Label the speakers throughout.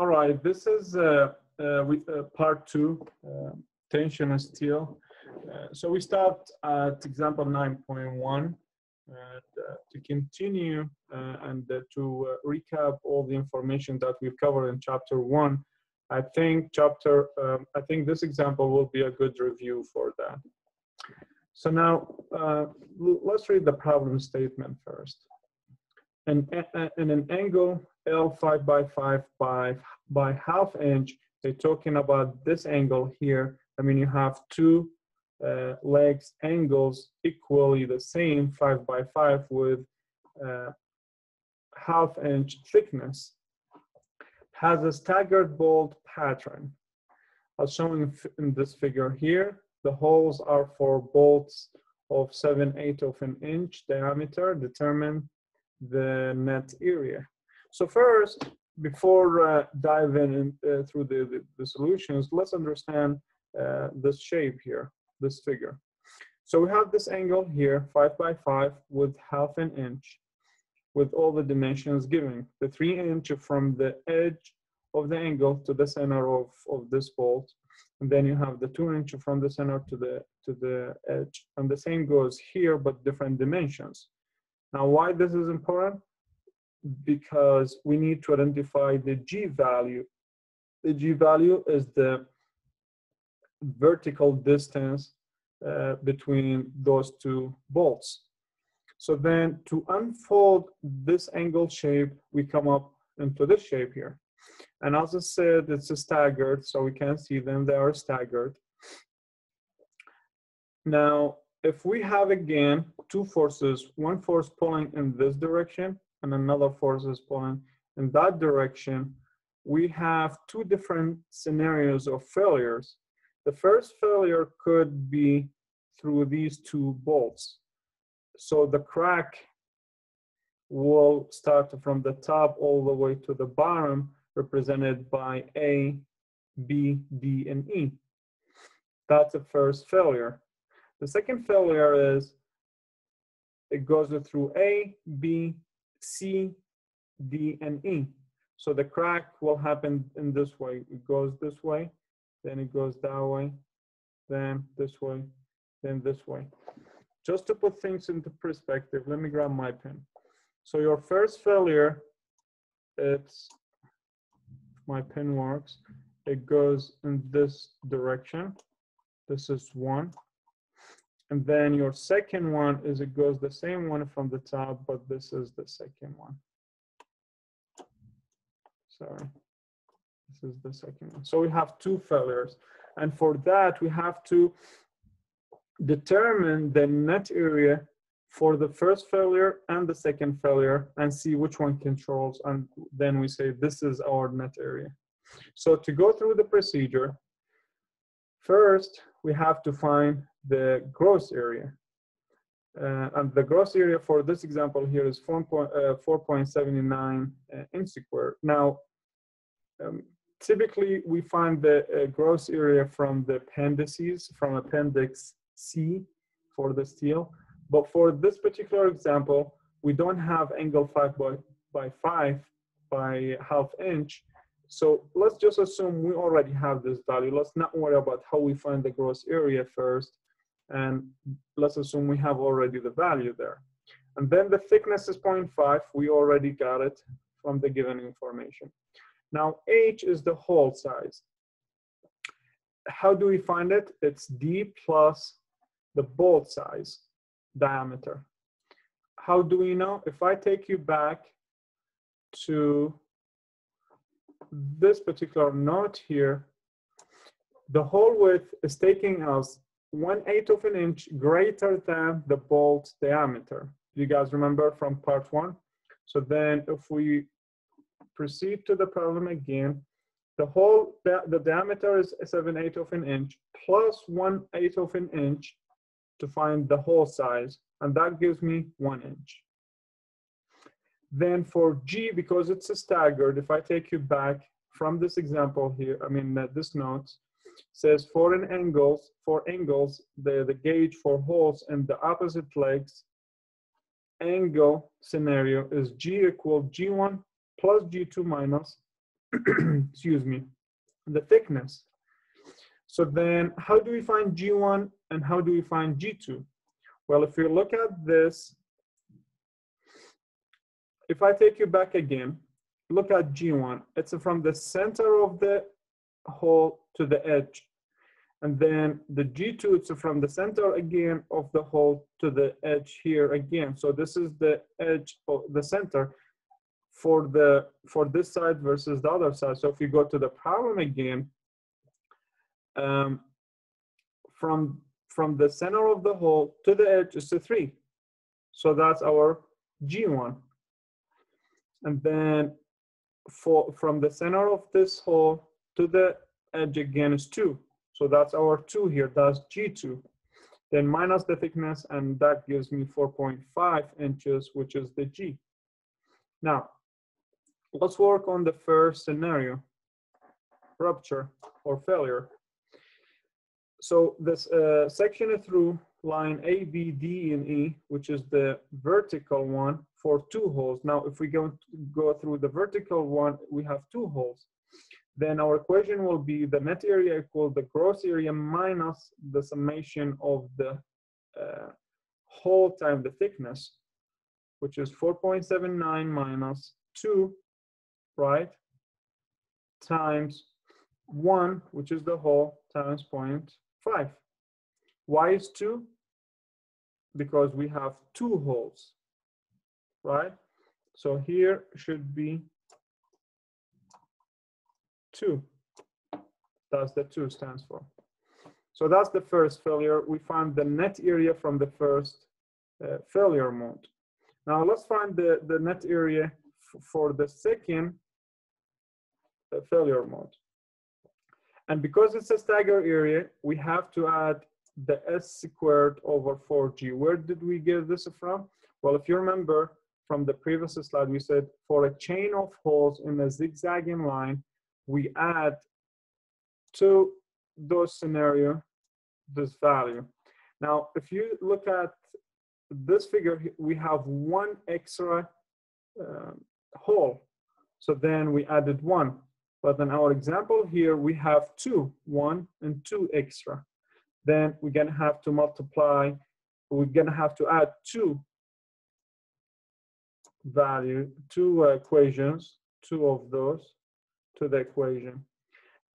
Speaker 1: All right, this is uh, uh, we, uh, part two, uh, tension and steel. Uh, so we start at example 9.1 uh, to continue and to recap all the information that we've covered in chapter one. I think chapter, um, I think this example will be a good review for that. So now let's read the problem statement first. In, in an angle L 5 by 5 by, by half inch, they're talking about this angle here. I mean, you have two uh, legs angles equally the same, 5 by 5 with uh, half inch thickness. Has a staggered bolt pattern. As shown in, this figure here, the holes are for bolts of 7 8 of an inch diameter. Determine the net area. So first, before uh, diving in, uh, through the, the, the, solutions, let's understand uh, this shape here, this figure. So we have this angle here, five by five with half an inch with all the dimensions given. The three inch from the edge of the angle to the center of, of this bolt. And then you have the two inch from the center to the, to the edge. And the same goes here, but different dimensions. Now, why this is important? Because we need to identify the G value. The G value is the vertical distance uh, between those two bolts. So then to unfold this angle shape, we come up into this shape here. And as I said, it's a staggered, so we can see them, they are staggered. Now, if we have again two forces, one force pulling in this direction and another force is pulling in that direction, we have two different scenarios of failures. The first failure could be through these two bolts. So the crack will start from the top all the way to the bottom, represented by A, B, D, and E. That's the first failure. The second failure is it goes through A, B, C, D, and E. So the crack will happen in this way. It goes this way, then it goes that way, then this way, then this way. Just to put things into perspective, let me grab my pen. So your first failure, it's, my pen works, it goes in this direction. This is one. And then your second one is it goes the same one from the top, but this is the second one. Sorry, this is the second one. So we have two failures. And for that, we have to determine the net area for the first failure and the second failure and see which one controls. And then we say, this is our net area. So to go through the procedure, first, we have to find the gross area. Uh, and the gross area for this example here is 4.79 uh, inch square. Now, um, typically we find the uh, gross area from the appendices, from appendix C for the steel. But for this particular example, we don't have angle 5 by, by 5 by half inch. So let's just assume we already have this value. Let's not worry about how we find the gross area first. And let's assume we have already the value there. And then the thickness is 0.5. We already got it from the given information. Now H is the hole size. How do we find it? It's D plus the bolt size diameter. How do we know? If I take you back to this particular note here, the hole width is taking us one eighth of an inch greater than the bolt diameter. You guys remember from part one? So then if we proceed to the problem again, the hole, the, the diameter is seven eighth of an inch plus one eighth of an inch to find the hole size, and that gives me one inch. Then for G, because it's a staggered, if I take you back from this example here, I mean, uh, this note says for an angles, for angles, the, the gauge for holes in the opposite legs angle scenario is G equal G1 plus G2 minus excuse me, the thickness. So then how do we find G1 and how do we find G2? Well, if you look at this, if I take you back again, look at G1. It's from the center of the hole to the edge. And then the G2, it's from the center again of the hole to the edge here again. So this is the edge of the center for the for this side versus the other side. So if you go to the problem again, um, from from the center of the hole to the edge is a three. So that's our G1. And then for from the center of this hole to the edge again is two. So that's our two here, that's G2. Then minus the thickness, and that gives me 4.5 inches, which is the G. Now, let's work on the first scenario, rupture or failure. So this uh, section through line A, B, D, and E, which is the vertical one for two holes. Now, if we go, go through the vertical one, we have two holes then our equation will be the net area equal the gross area minus the summation of the uh, hole time the thickness, which is 4.79 minus 2, right, times 1, which is the hole, times 0.5. Why is 2? Because we have two holes, right? So here should be 2. That's the 2 stands for. So that's the first failure. We find the net area from the first uh, failure mode. Now let's find the, the net area for the second uh, failure mode. And because it's a stagger area, we have to add the s squared over 4g. Where did we get this from? Well, if you remember from the previous slide, we said for a chain of holes in a zigzagging line, we add to those scenario this value. Now, if you look at this figure, we have one extra uh, hole. So then we added one. But in our example here, we have two, one and two extra. Then we're gonna have to multiply, we're gonna have to add two value, two uh, equations, two of those to the equation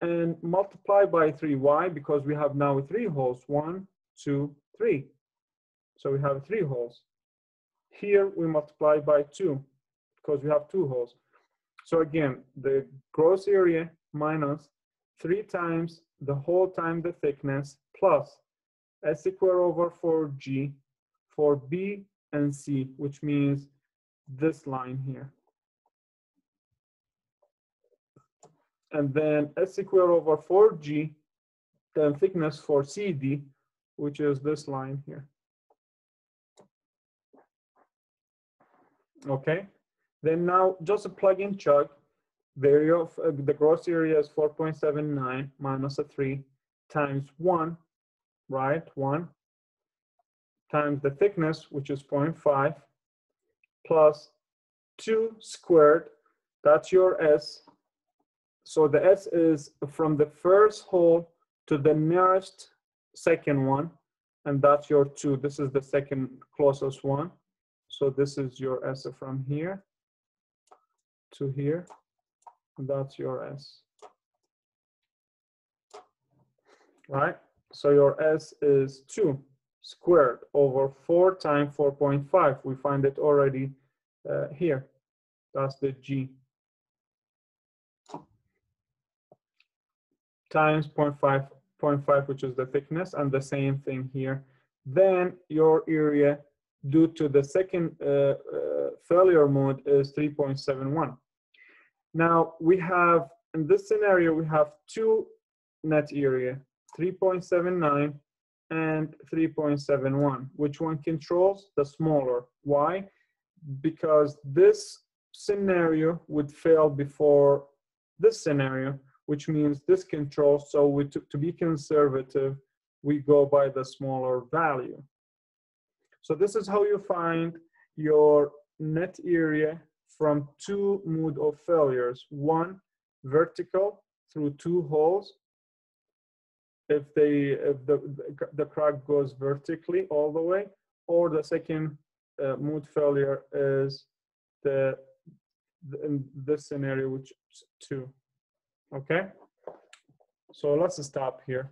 Speaker 1: and multiply by 3. Why? Because we have now three holes. One, two, three. So we have three holes. Here we multiply by 2 because we have two holes. So again, the gross area minus 3 times the hole time the thickness plus s squared over 4g for b and c, which means this line here. And then S squared over 4G, then thickness for CD, which is this line here. Okay, then now just a plug in chug. The area of uh, the gross area is 4.79 minus a 3 times 1, right? 1 times the thickness, which is 0.5, plus 2 squared, that's your S, so the S is from the first hole to the nearest second one, and that's your two. This is the second closest one. So this is your S from here to here. That's your S. Right? So your S is 2 squared over 4 times 4.5. We find it already uh, here. That's the G. times 0.5, 0.5, which is the thickness, and the same thing here. Then your area due to the second uh, uh, failure mode is 3.71. Now we have, in this scenario, we have two net area, 3.79 and 3.71. Which one controls? The smaller. Why? Because this scenario would fail before this scenario, which means this control, so we to, to be conservative, we go by the smaller value. So this is how you find your net area from two mode of failures. One, vertical through two holes. If they if the the crack goes vertically all the way, or the second uh, mood failure is the, the in this scenario, which is two. Okay. So let's stop here.